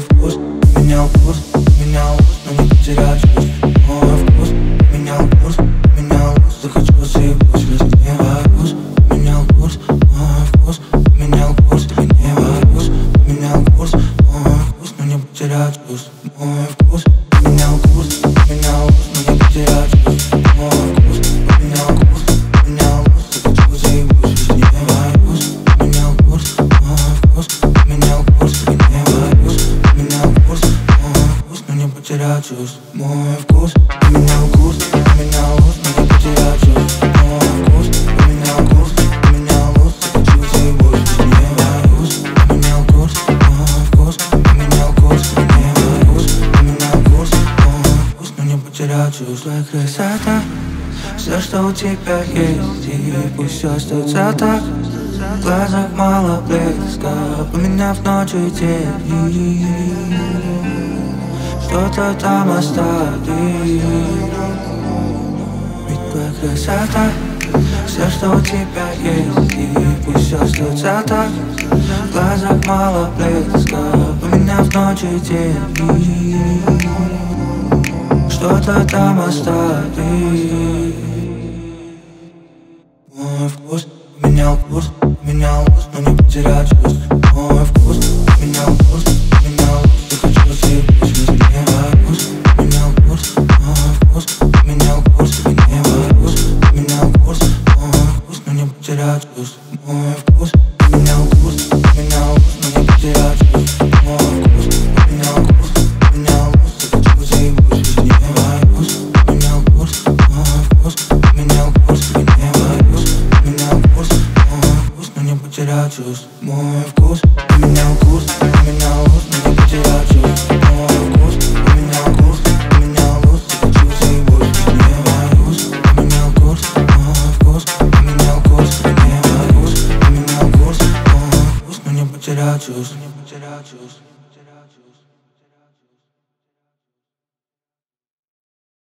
Вкус менял курс, вкус Мой вкус менял курс, менял вкус, но не потерять вкус Мой вкус менял курс, менял вкус Захочу съебусь, разневай вкус Менял курс, мой вкус менял курс Гневай вкус, менял курс Мой вкус, но не потерять вкус Мой вкус менял курс, Твоя красота. Все, что у тебя есть И пусть все остается так. В глазах мало блеска Поменяв ночь и день. Что-то там оставит Ведь твоя красота. Все, что у тебя есть И пусть все остается так. В глазах мало блеска Поменяв ночь и день Что-то там оставит мой вкус менял курс, менял вкус, но не потерять вкус Мой вкус менял курс, менял вкус Захочу съебусь, разгневай вкус Менял курс, мой вкус менял курс вкус, менял курс вкус, но не потерять вкус Мой вкус менял курс, менял вкус, но не потерять вкус не Мой вкус менял курс, менял вкус, но не потерять вкус Мой вкус менял курс, менял вкус Захочу съебусь, разгневай вкус Менял курс, мой вкус менял курс Гневай вкус, менял курс Мой вкус, не потерять вкус Не потерять вкус